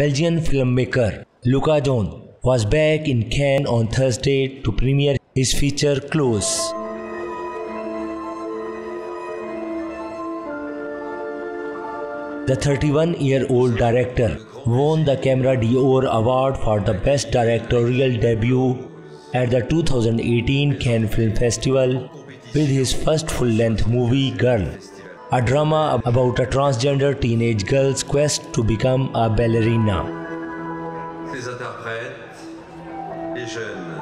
Belgian filmmaker Lukas Dhont was back in Cannes on Thursday to premiere his feature Close. The 31 year old director won the Camera d'Or award for the best directorial debut at the 2018 Cannes Film Festival with his first full length movie Girl, a drama about a transgender teenage girl's quest to become a ballerina. Les interprètes, les jeunes.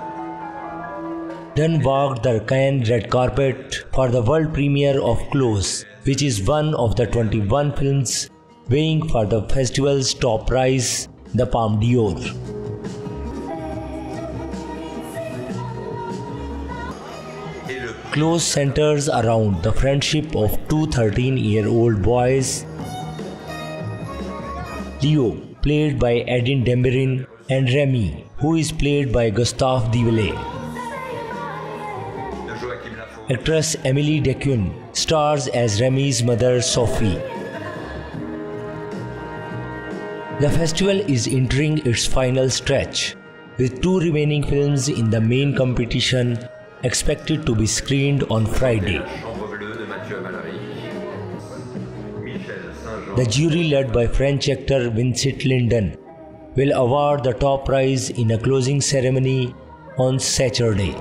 Dhont walked the Cannes red carpet for the world premiere of Close, which is one of the 21 films weighing for the festival's top prize, the Palme d'Or. Close centers around the friendship of two 13 year old boys. Leo, played by Eden Dambrine, and Remi, who is played by Gustave Joachim Actress Emilie Dequenne stars as Remi's mother Sophie. The festival is entering its final stretch, with two remaining films in the main competition expected to be screened on Friday. The jury, led by French actor Vincent Lindon, will award the top prize in a closing ceremony on Saturday.